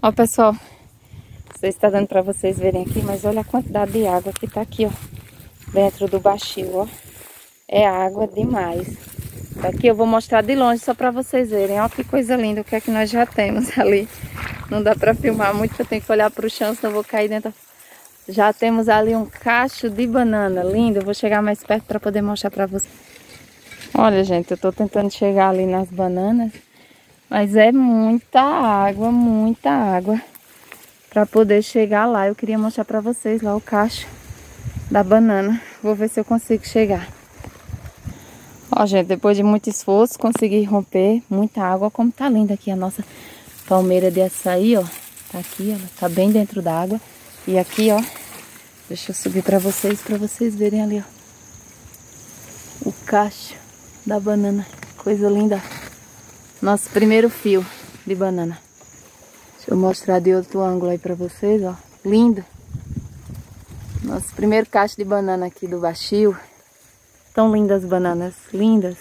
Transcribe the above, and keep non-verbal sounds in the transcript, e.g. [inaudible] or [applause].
Ó, pessoal, não sei se tá dando pra vocês verem aqui, mas olha a quantidade de água que tá aqui, ó. Dentro do baixio, ó. É água demais. Aqui eu vou mostrar de longe só pra vocês verem. Ó que coisa linda, o que é que nós já temos [laughs] ali. Não dá pra filmar muito, eu tenho que olhar pro chão, senão eu vou cair dentro. Já temos ali um cacho de banana lindo. Eu vou chegar mais perto pra poder mostrar pra vocês. Olha, gente, eu tô tentando chegar ali nas bananas. Mas é muita água, muita água para poder chegar lá. Eu queria mostrar para vocês lá o cacho da banana. Vou ver se eu consigo chegar. Ó, gente, depois de muito esforço, consegui romper muita água. Como tá linda aqui a nossa palmeira de açaí, ó. Tá aqui, ela tá bem dentro da água. E aqui, ó, deixa eu subir para vocês, para vocês verem ali, ó. O cacho da banana. Coisa linda. Nosso primeiro fio de banana. Deixa eu mostrar de outro ângulo aí pra vocês, ó. Lindo. Nosso primeiro cacho de banana aqui do Baixio. Tão lindas bananas, lindas.